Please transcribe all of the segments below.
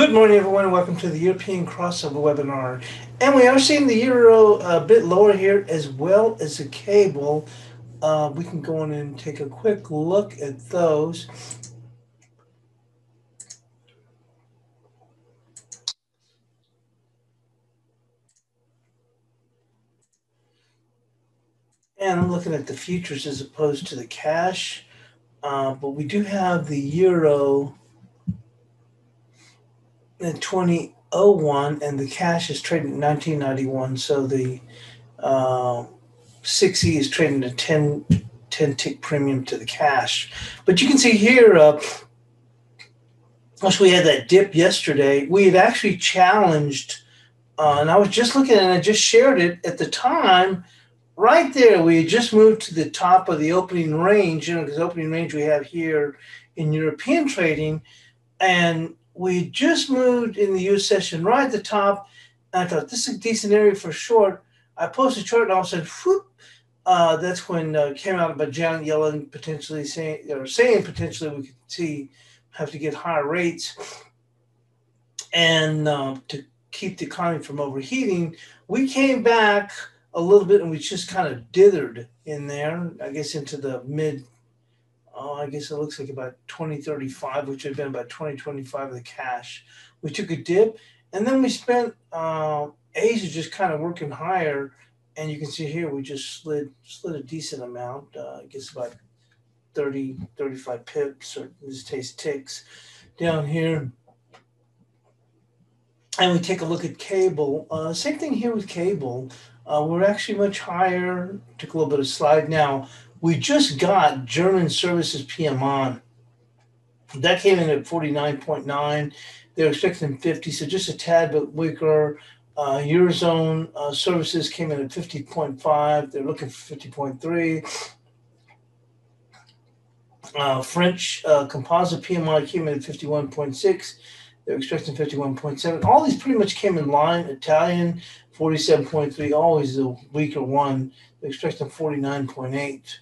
Good morning, everyone, and welcome to the European crossover webinar. And we are seeing the euro a bit lower here, as well as the cable. Uh, we can go in and take a quick look at those. And I'm looking at the futures as opposed to the cash. Uh, but we do have the euro in 2001 and the cash is trading at 1991 so the uh, 6e is trading a 10 10 tick premium to the cash. But you can see here uh, once we had that dip yesterday we had actually challenged uh, and i was just looking and i just shared it at the time. Right there we had just moved to the top of the opening range you know because opening range we have here in european trading and we just moved in the US session right at the top. And I thought this is a decent area for short. I posted short and all of a sudden, whoop, uh, that's when uh, came out about Janet Yellen potentially saying or saying potentially we could see have to get higher rates and uh, to keep the economy from overheating. We came back a little bit and we just kind of dithered in there, I guess into the mid oh, I guess it looks like about 2035, which had been about 2025 of the cash. We took a dip and then we spent, uh, Asia just kind of working higher. And you can see here, we just slid, slid a decent amount, uh, I guess about 30, 35 pips, or in this case, ticks down here. And we take a look at cable. Uh, same thing here with cable. Uh, we're actually much higher. Took a little bit of slide. Now, we just got German services PMI. On. That came in at 49.9. They're expecting 50, so just a tad bit weaker. Uh, Eurozone uh, services came in at 50.5. They're looking for 50.3. Uh, French uh, composite PMI came in at 51.6. They're expecting 51.7. All these pretty much came in line. Italian, 47.3, always the weaker one. They're expecting 49.8.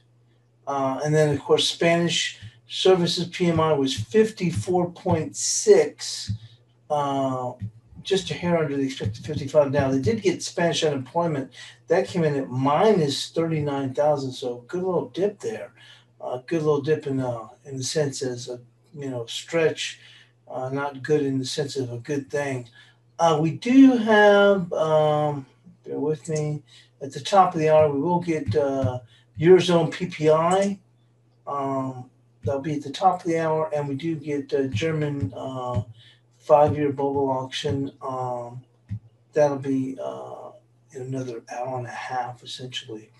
Uh, and then, of course, Spanish services PMI was 54.6, uh, just a hair under the expected 55. Now, they did get Spanish unemployment. That came in at minus 39,000. So, good little dip there. Uh, good little dip in, uh, in the sense as a you know stretch, uh, not good in the sense of a good thing. Uh, we do have, um, bear with me, at the top of the hour, we will get uh, Eurozone PPI. Um, that'll be at the top of the hour, and we do get German uh, five-year Bobl auction. Um, that'll be uh, in another hour and a half, essentially.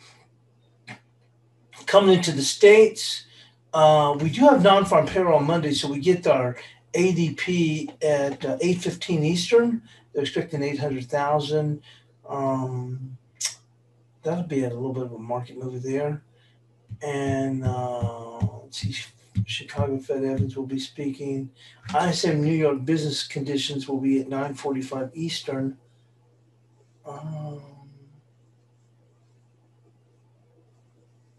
Coming into the states, uh, we do have non-farm payroll on Monday, so we get our ADP at uh, 8:15 Eastern. They're expecting 800,000. Um, that'll be a little bit of a market mover there. And uh, let's see, Chicago Fed Evans will be speaking. ISM New York business conditions will be at 9:45 Eastern. Um,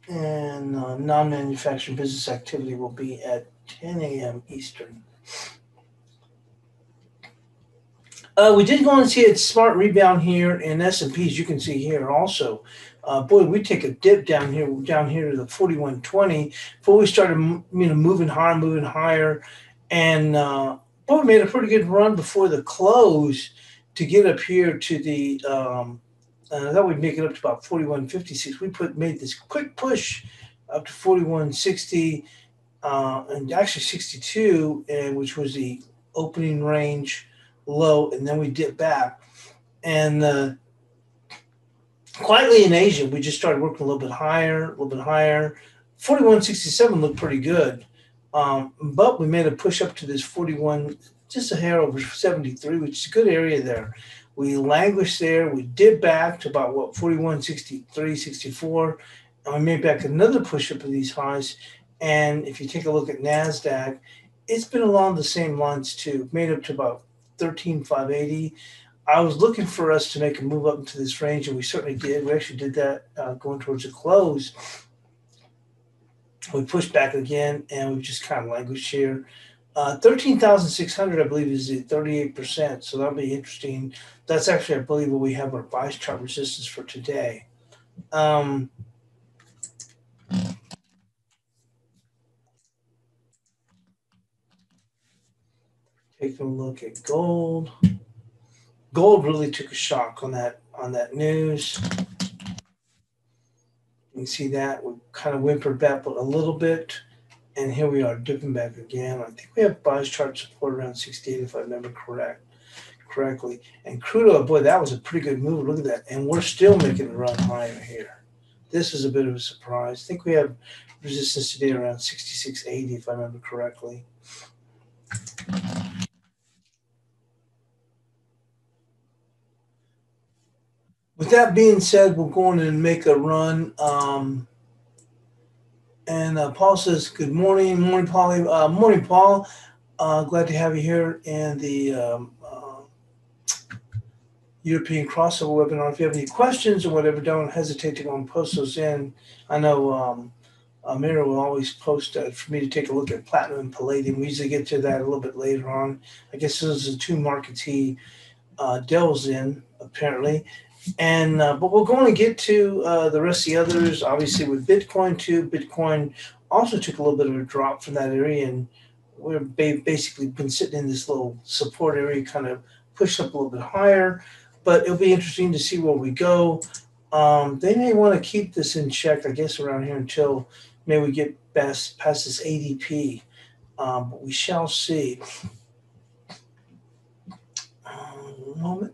and uh, non-manufacturing business activity will be at 10 a.m. Eastern. Uh, we did go and see a smart rebound here in S&Ps. You can see here also. Uh, boy, we take a dip down here, down here to the 4120 before we started, you know, moving higher, moving higher. And uh, boy, made a pretty good run before the close to get up here to the, um, uh, I thought we'd make it up to about 4156. We put made this quick push up to 4160 uh, and actually 62, and which was the opening range low, and then we dip back. And uh, quietly in Asia, we just started working a little bit higher, a little bit higher. 4167 looked pretty good. Um, but we made a push up to this 41, just a hair over 73, which is a good area there. We languished there. We did back to about what 41, 63, 64, and we made back another push up of these highs. And if you take a look at NASDAQ, it's been along the same lines too, made up to about 13,580. I was looking for us to make a move up into this range, and we certainly did. We actually did that uh, going towards the close. We pushed back again, and we just kind of languished here. Uh, 13,600, I believe, is the 38%. So that'll be interesting. That's actually, I believe, what we have our bias chart resistance for today. Um, take a look at gold. Gold really took a shock on that on that news. You see that we kind of whimpered back a little bit. And here we are dipping back again. I think we have bias chart support around 68 if I remember correct correctly. And crude oil, boy, that was a pretty good move. Look at that. And we're still making a run higher here. This is a bit of a surprise. I think we have resistance today around 66.80 if I remember correctly. With that being said, we're going to make a run. Um, and uh, Paul says, "Good morning, morning, Paul. Uh, morning, Paul. Uh, glad to have you here in the um, uh, European crossover webinar. If you have any questions or whatever, don't hesitate to go and post those in. I know um, Amira will always post uh, for me to take a look at platinum and palladium. We usually get to that a little bit later on. I guess those are the two markets he uh, delves in apparently. And uh, but we're going to get to uh, the rest of the others. Obviously, with Bitcoin too. Bitcoin also took a little bit of a drop from that area, and we're basically been sitting in this little support area, kind of pushed up a little bit higher. But it'll be interesting to see where we go. Um, they may want to keep this in check, I guess, around here until maybe we get past past this ADP. Um, but we shall see. Um, moment.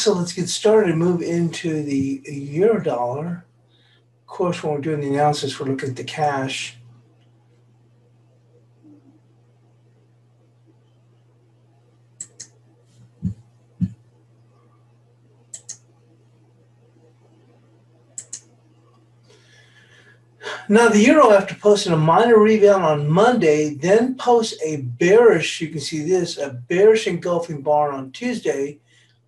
So let's get started and move into the euro dollar. Of course, when we're doing the analysis, we're looking at the cash. Now, the euro, after posting a minor rebound on Monday, then posts a bearish, you can see this, a bearish engulfing bar on Tuesday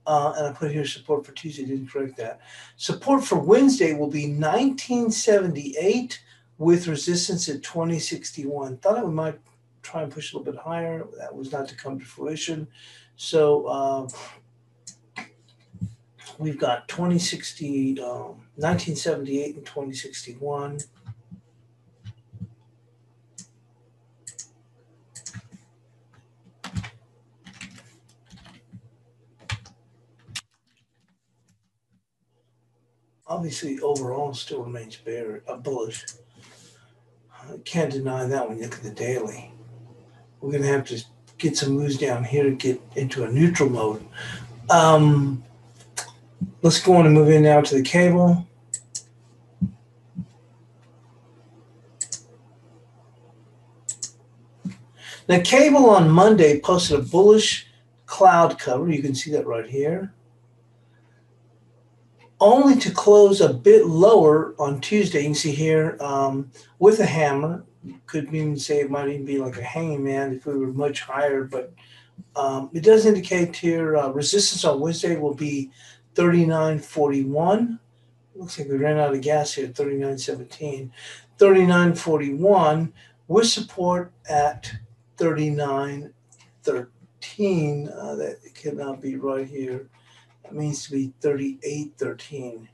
uh, and I put here support for Tuesday, didn't correct that. Support for Wednesday will be 1978 with resistance at 2061. Thought I might try and push a little bit higher. That was not to come to fruition. So uh, we've got 2060, um, 1978 and 2061. Obviously overall still remains bear, uh, bullish. I can't deny that when you look at the daily. We're going to have to get some moves down here to get into a neutral mode. Um, let's go on and move in now to the cable. Now, cable on Monday posted a bullish cloud cover. You can see that right here only to close a bit lower on Tuesday. You can see here um, with a hammer. Could even say it might even be like a hanging man if we were much higher, but um, it does indicate here uh, resistance on Wednesday will be 39.41. Looks like we ran out of gas here, 39.17. 39.41 with support at 39.13. Uh, that cannot be right here means to be 3813.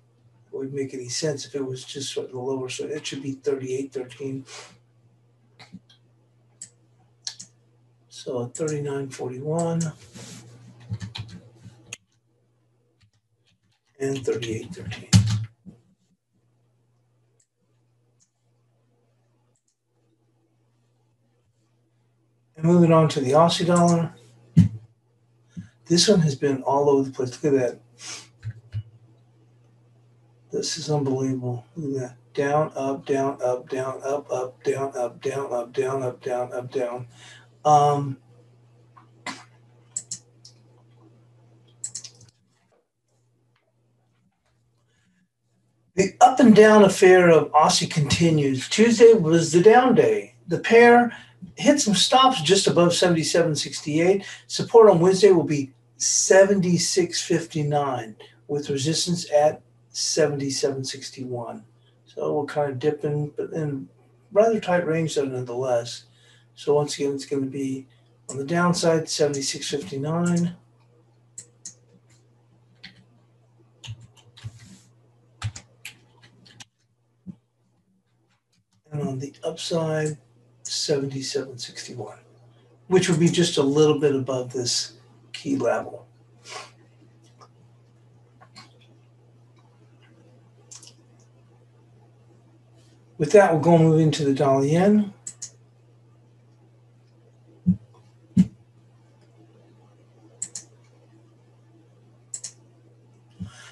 It wouldn't make any sense if it was just the lower, so it should be 3813. So 3941 and 3813. And moving on to the Aussie dollar. This one has been all over the place. Look at that. This is unbelievable. Look at that. Down, up, down, up, down, up, up, down, up, down, up, down, up, down, up, down. Um, the up and down affair of Aussie continues. Tuesday was the down day. The pair hit some stops just above 77.68. Support on Wednesday will be 76.59 with resistance at 77.61. So we're kind of dipping, but in rather tight range though nonetheless. So once again, it's going to be on the downside, 76.59. And on the upside, 77.61, which would be just a little bit above this key level. With that, we'll go move into the dollar yen.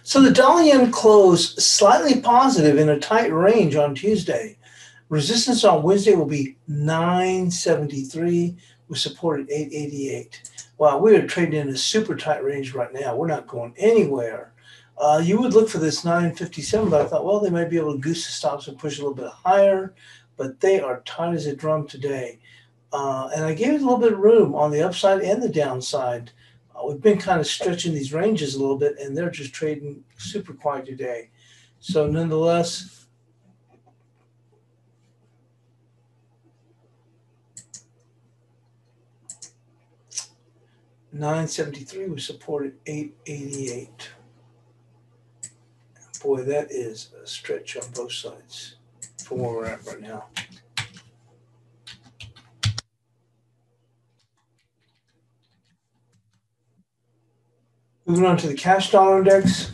So the dollar yen closed slightly positive in a tight range on Tuesday. Resistance on Wednesday will be 973 with support at 888. Wow, we are trading in a super tight range right now. We're not going anywhere. Uh, you would look for this 957, but I thought, well, they might be able to goose the stops and push a little bit higher, but they are tight as a drum today. Uh, and I gave it a little bit of room on the upside and the downside. Uh, we've been kind of stretching these ranges a little bit, and they're just trading super quiet today. So, nonetheless, Nine seventy three was supported eight eighty eight boy, that is a stretch on both sides from where we're at right now. Moving on to the cash dollar index.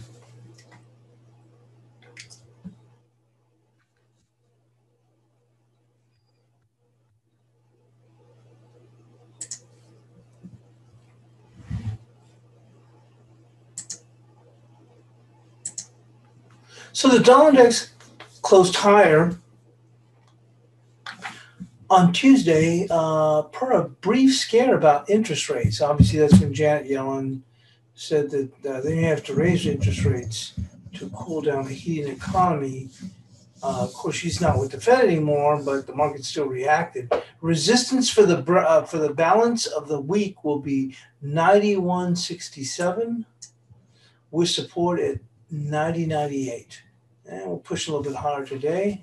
So the dollar index closed higher on Tuesday uh, per a brief scare about interest rates. Obviously, that's when Janet Yellen said that uh, they have to raise interest rates to cool down the heating economy. Uh, of course, she's not with the Fed anymore, but the market still reacted. Resistance for the uh, for the balance of the week will be 91.67, with support at 90.98. And we'll push a little bit harder today.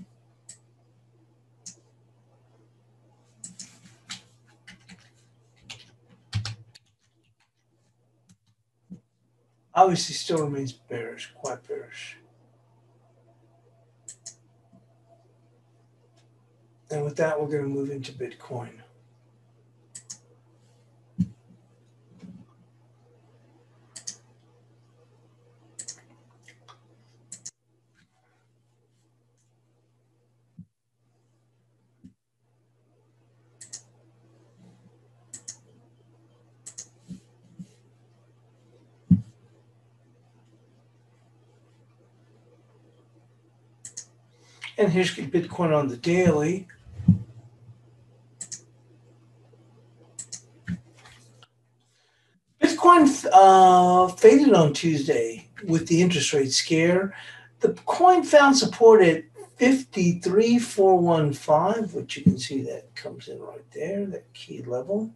Obviously, still remains bearish, quite bearish. And with that, we're going to move into Bitcoin. And here's Bitcoin on the daily. Bitcoin uh, faded on Tuesday with the interest rate scare. The coin found support at 53415, which you can see that comes in right there, that key level.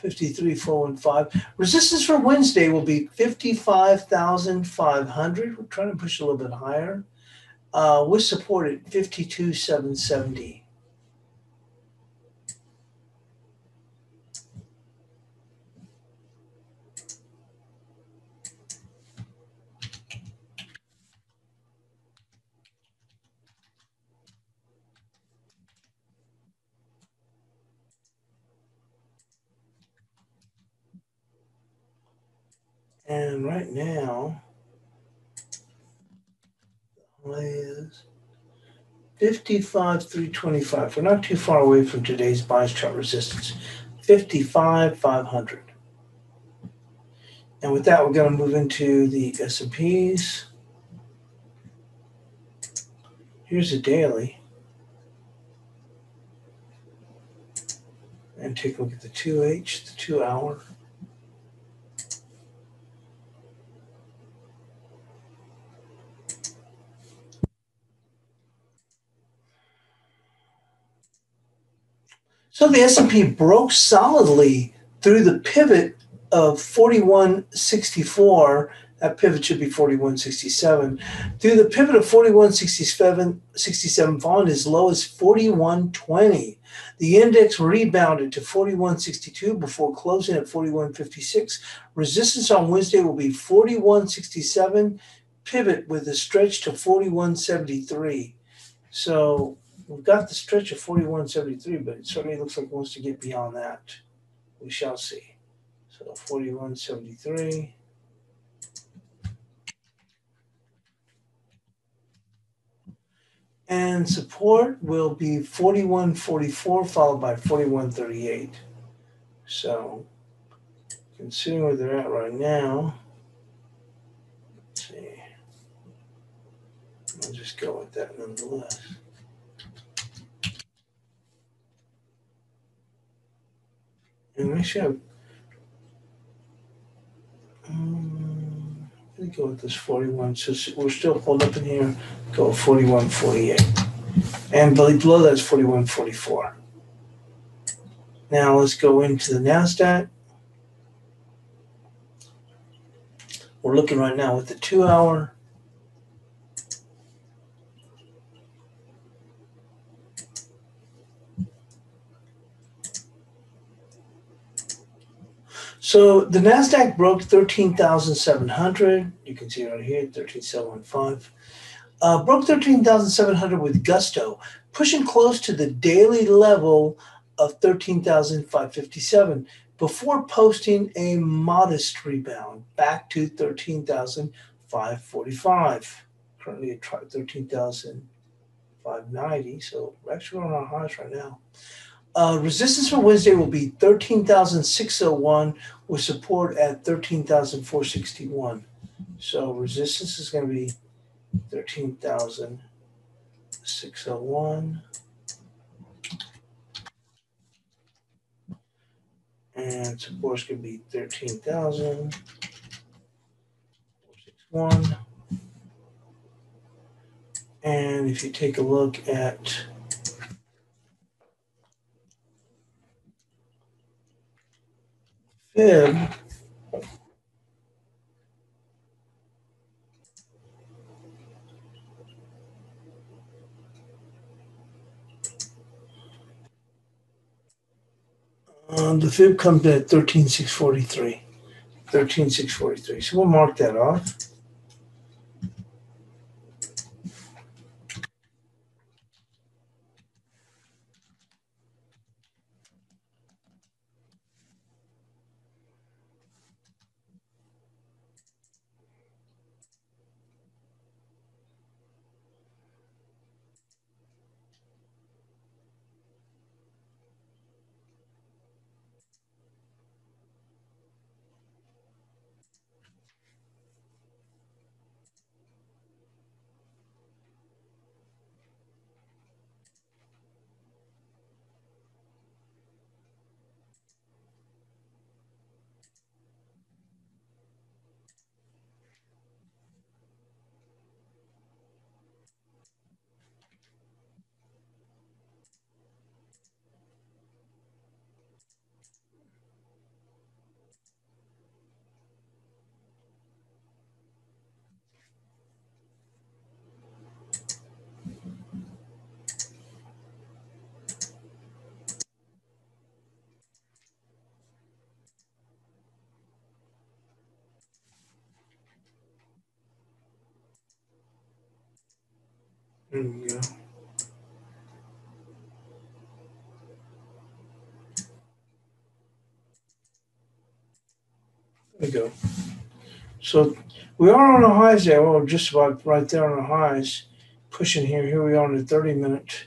53415. Resistance for Wednesday will be 55,500. We're trying to push a little bit higher uh, was supported 52,770. And right now, is 55, 325. We're not too far away from today's bias chart resistance. 55, 500. And with that, we're going to move into the S&Ps. Here's the daily. and take a look at the 2H, the two hour. So the S&P broke solidly through the pivot of 4164 that pivot should be 4167 through the pivot of 4167 67 falling as low as 4120 the index rebounded to 4162 before closing at 4156 resistance on wednesday will be 4167 pivot with a stretch to 4173 so we've got the stretch of 4173 but it certainly looks like it wants to get beyond that we shall see so 4173. And support will be 4144 followed by 4138. So considering where they're at right now, let's see. I'll just go with that nonetheless. And we should um, let go with this 41. So we're still pulled up in here. Go 41, 48. And below that's 41, 44. Now let's go into the NASDAQ. We're looking right now with the two hour. So the Nasdaq broke thirteen thousand seven hundred. You can see right here, thirteen seven one five. Uh, broke thirteen thousand seven hundred with gusto, pushing close to the daily level of thirteen thousand five fifty seven before posting a modest rebound back to thirteen thousand five forty five. Currently at thirteen thousand five ninety. So we're actually on our highs right now. Uh, resistance for Wednesday will be 13,601 with support at 13,461. So resistance is going to be 13,601. And support is going to be 13,461. And if you take a look at fib Um, the fib comes at 13643. 13643. So we'll mark that off. There we go. So we are on the highs there. Well, just about right there on the highs, pushing here. Here we are on the 30 minute.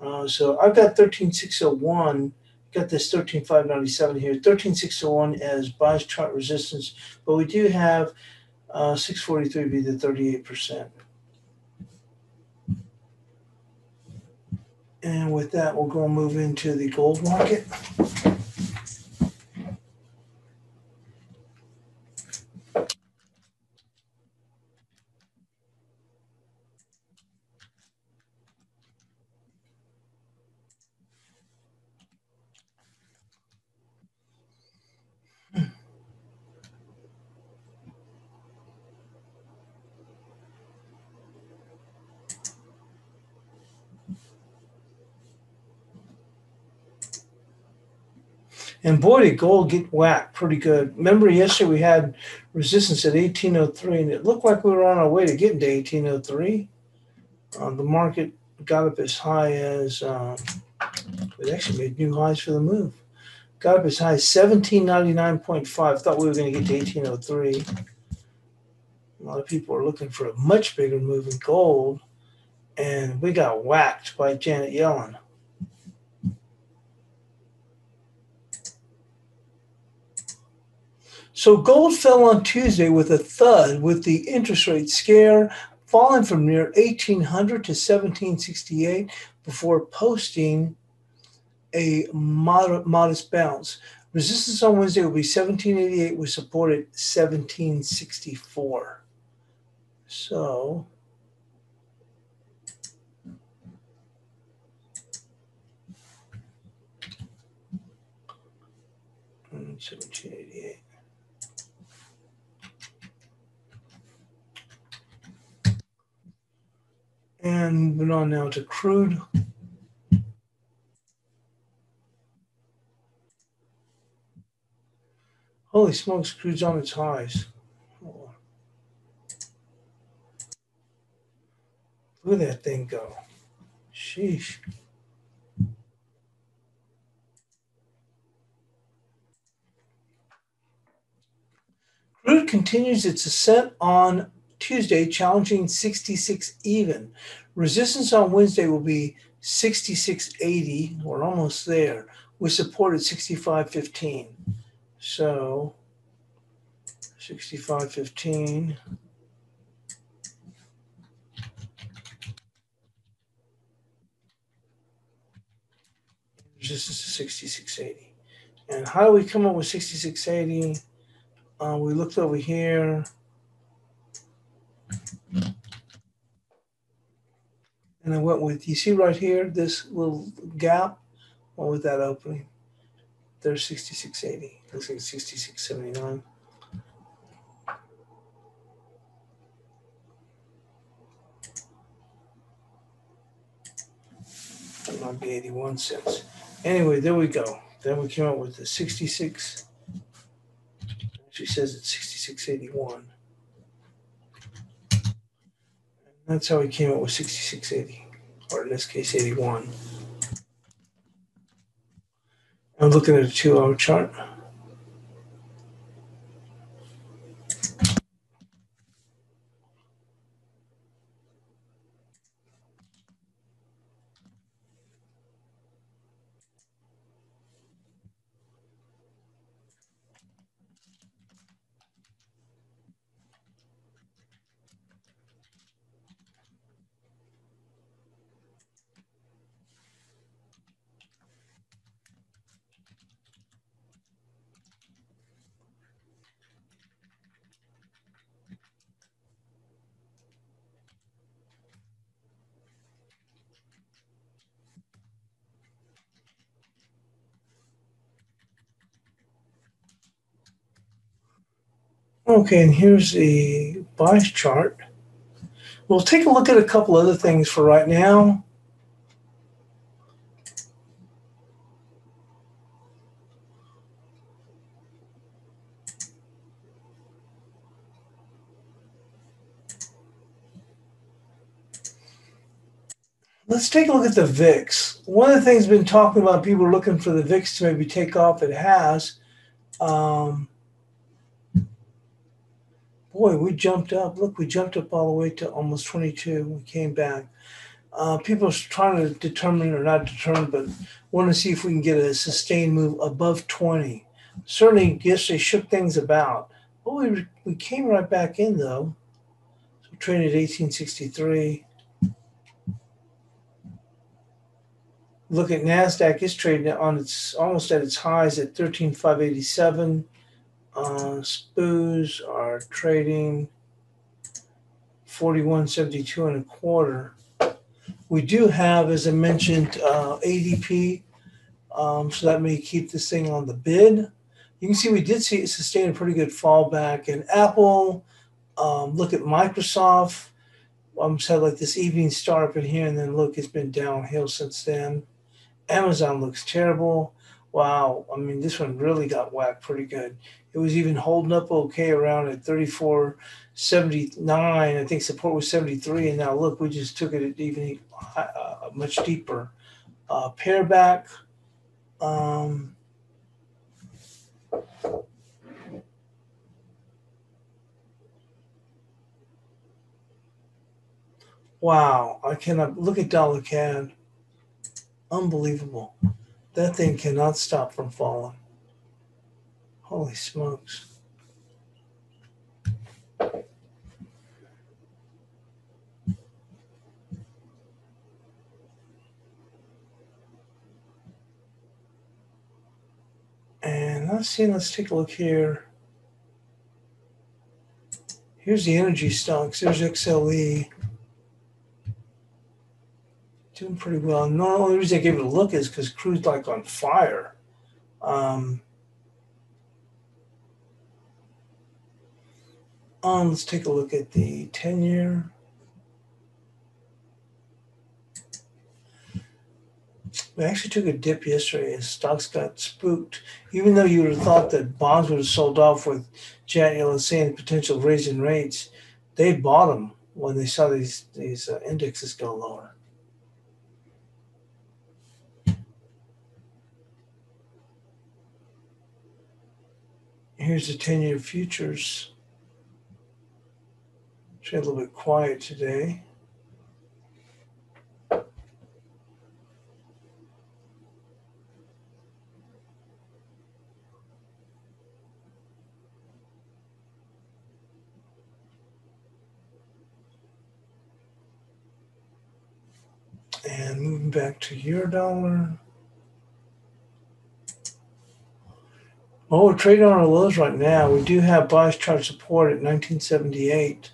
Uh, so I've got 13601, got this 13597 here. 13601 as bias chart resistance, but we do have uh, 643 be the 38%. And with that, we'll go move into the gold market. And boy, did gold get whacked pretty good. Remember yesterday we had resistance at 1803, and it looked like we were on our way to getting to 1803. Uh, the market got up as high as, um, it actually made new highs for the move. Got up as high as 1799.5. Thought we were going to get to 1803. A lot of people are looking for a much bigger move in gold, and we got whacked by Janet Yellen. So gold fell on Tuesday with a thud with the interest rate scare falling from near 1800 to 1768 before posting a moderate, modest bounce. Resistance on Wednesday will be 1788 with support at 1764. So And moving on now to crude. Holy smokes, crude's on its highs. Look at that thing go. Sheesh. Crude continues its ascent on Tuesday, challenging 66 even. Resistance on Wednesday will be 66.80. We're almost there. With support at 65.15. So 65.15. Resistance is 6680. And how do we come up with 6680? Uh, we looked over here. And I went with, you see right here, this little gap? What with that opening? There's 6680. Looks like 6679. That might be 81 cents. Anyway, there we go. Then we came up with the 66. She says it's 6681. That's how we came up with 6680, or in this case, 81. I'm looking at a two hour chart. Okay, and here's the bias chart. We'll take a look at a couple other things for right now. Let's take a look at the VIX. One of the things we've been talking about, people looking for the VIX to maybe take off. It has. Um, boy, we jumped up. Look, we jumped up all the way to almost 22. We came back. Uh, people are trying to determine, or not determine, but want to see if we can get a sustained move above 20. Certainly, yes, they shook things about. But we, we came right back in, though. So traded 1863. Look at NASDAQ, it's trading on its almost at its highs at 13,587. Uh, are trading 41.72 and a quarter. We do have, as I mentioned, uh, ADP, um, so that may keep this thing on the bid. You can see we did see it sustain a pretty good fallback in Apple. Um, look at Microsoft. Almost had like this evening star up in here, and then look, it's been downhill since then. Amazon looks terrible. Wow, I mean, this one really got whacked pretty good. It was even holding up okay around at 34.79. I think support was 73, and now look, we just took it even uh, much deeper. Uh, pair back. Um, wow, I cannot look at dollar CAD. Unbelievable. That thing cannot stop from falling. Holy smokes. And let's see, let's take a look here. Here's the energy stocks. There's XLE. Doing pretty well. And the only reason I gave it a look is because crude's like on fire. Um, um, let's take a look at the 10 year. We actually took a dip yesterday as stocks got spooked. Even though you would have thought that bonds would have sold off with Janet Yellen saying potential raising rates, they bought them when they saw these these uh, indexes go lower. Here's the 10 year futures. It's a little bit quiet today. And moving back to euro dollar. Oh, well, we're trading on our lows right now. We do have bias chart support at 1978.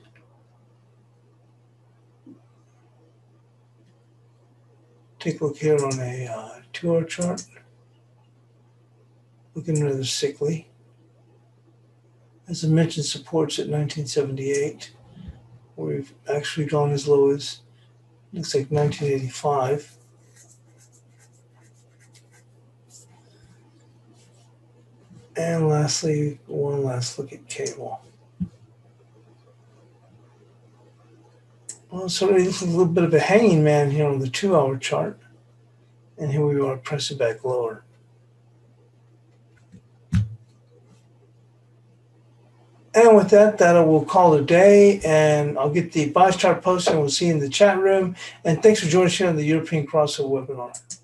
Take a look here on a uh, two hour chart. Looking rather sickly. As I mentioned, supports at 1978. We've actually gone as low as looks like 1985. And lastly, one last look at cable. Well, so it's a little bit of a hanging man here on the two hour chart. And here we are pressing back lower. And with that, that I will call it a day. And I'll get the bias chart posted and we'll see you in the chat room. And thanks for joining us here on the European Crossover webinar.